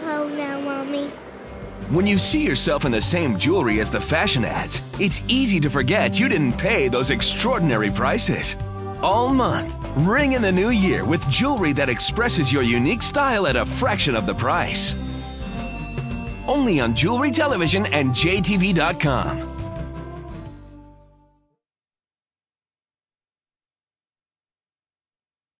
now, Mommy. When you see yourself in the same jewelry as the fashion ads, it's easy to forget you didn't pay those extraordinary prices. All month, ring in the new year with jewelry that expresses your unique style at a fraction of the price. Only on Jewelry Television and JTV.com.